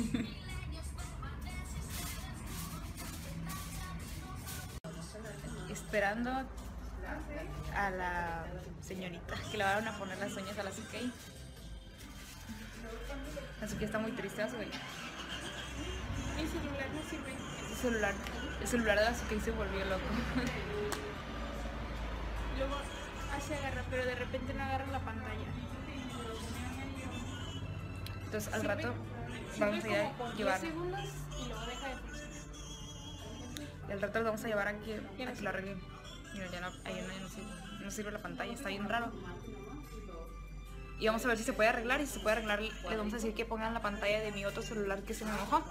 Esperando a la señorita que le van a poner las uñas a la CK. La CK está muy triste, güey. Mi celular no sirve. El celular, el celular de la CK se volvió loco. Luego así agarra, pero de repente no agarra la pantalla. Entonces al rato vamos a ir como por a 10 llevar. segundos y luego deja de funcionar. Y al rato lo vamos a llevar aquí Ya no a que lo arreglen. Mira, ya no, ahí no, no sirve, no sirve la pantalla, está bien raro. Y vamos a ver si se puede arreglar y si se puede arreglar les vamos a decir que pongan la pantalla de mi otro celular que se me mojó.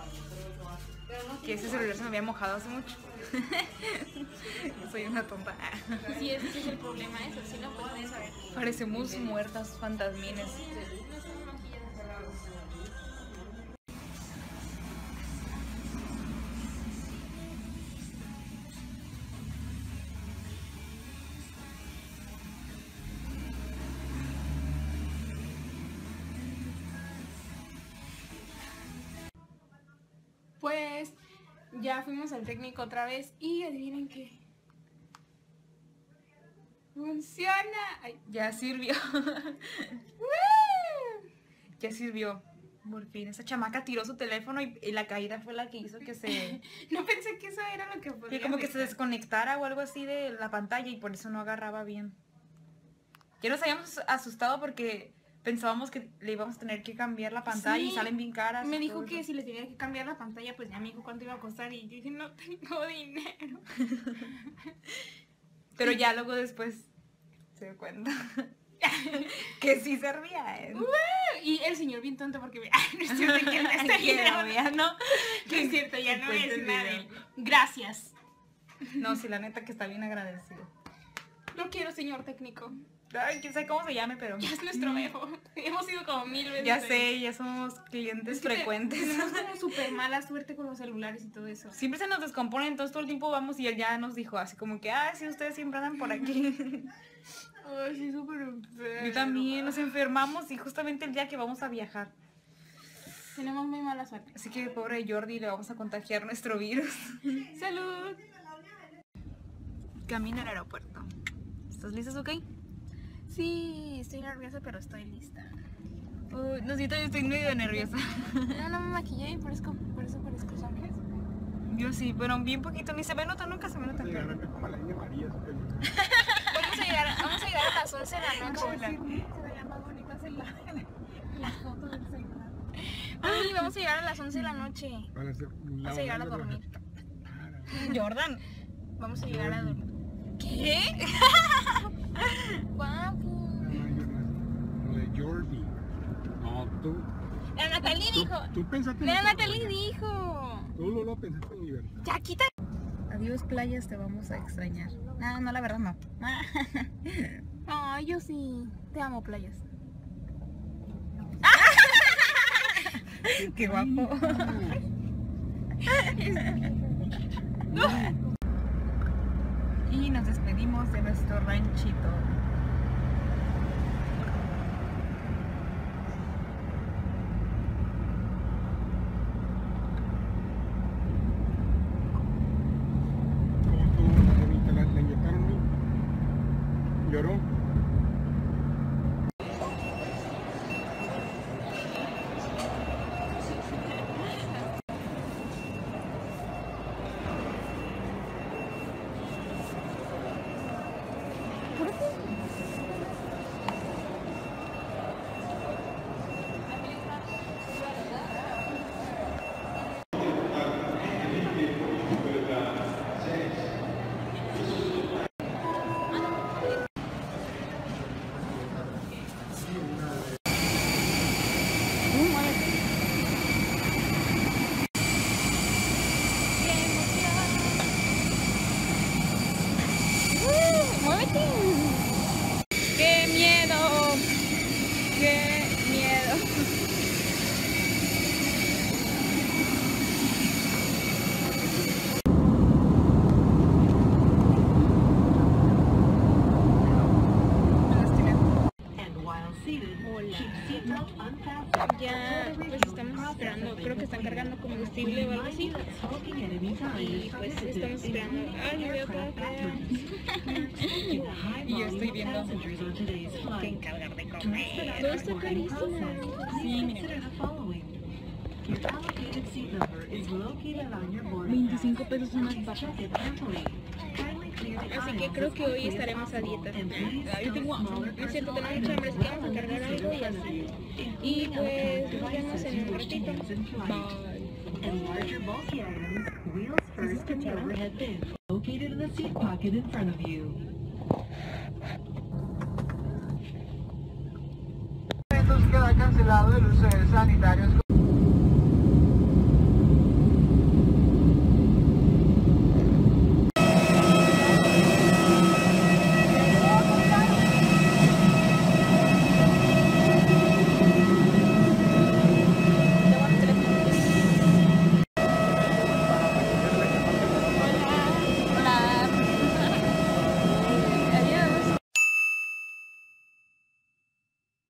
Que ese celular se me había mojado hace mucho. Soy una tonta. Sí, ese es el problema, eso. Si no, puedes saber. Parecemos muertas fantasmines. Pues ya fuimos al técnico otra vez y adivinen qué. Funciona. Ay, Ya sirvió. ya sirvió. Por fin, esa chamaca tiró su teléfono y, y la caída fue la que hizo que se... no pensé que eso era lo que podía como que se desconectara o algo así de la pantalla y por eso no agarraba bien. Ya nos habíamos asustado porque pensábamos que le íbamos a tener que cambiar la pantalla y salen bien caras. Me dijo que si le tenía que cambiar la pantalla, pues ya me dijo cuánto iba a costar y yo dije, no tengo dinero. Pero ya luego después se dio cuenta que sí servía. ¿eh? Y el señor bien tonto porque no es cierto que no está Que dinero. no es cierto, ya no es nada. Gracias. No, sí, la neta que está bien agradecido. Lo quiero, señor técnico. Ay, quién sabe cómo se llame, pero... Ya es nuestro hijo. Hemos ido como mil veces. Ya sé, ya somos clientes Es que te- frecuentes. Tenemos como súper mala suerte con los celulares y todo eso. Siempre se nos descomponen, entonces todo el tiempo vamos y él ya nos dijo así como que, ah, sí, ustedes siempre andan por aquí. Ay, sí, súper enfermo. Yo también nos enfermamos y justamente el día que vamos a viajar. Tenemos muy mala suerte. Así que pobre Jordi le vamos a contagiar nuestro virus. Salud. Camino al aeropuerto. ¿Estás listas, ok? Sí, estoy nerviosa, pero estoy lista. Uy, no, sí, todavía estoy medio nerviosa. No, no me maquillé y por eso, por eso parezco sangre. Yo sí, pero bien poquito, ni se me nota, nunca se me nota. Vamos a llegar, vamos a, llegar a las 11 de la noche. Se veían más bonitas en la, en la foto del celular. Ay, vamos a llegar a las 11 de la noche. Van a ser un Vamos a llegar a dormir. Jordan. Vamos a llegar a dormir. ¿Qué? Guapo. No, no. Lo de Jordi. No, tú. La Natalie Tú, dijo. tú pensaste en La Natalie dijo. Tú lo, lo pensaste en libertad. Ya quita. Adiós, playas, te vamos a extrañar. No, no, la verdad no. Ay, yo sí. Te amo, playas. Qué guapo. y nos despedimos de nuestro ranchito. Lloró. everything creo que están cargando combustible o algo así. Y pues estamos esperando. Ay, me veo toda fea. Y yo estoy viendo que encargar de comer. Todo está carísimo. Sí, miren. 25 pesos unas papas. Así que creo que hoy estaremos a dieta. Ah, Yo tengo hambre. No es cierto, tenemos mucha hambre, así que vamos a cargar algo y así. Y pues nos vemos en un ratito. Entonces queda cancelado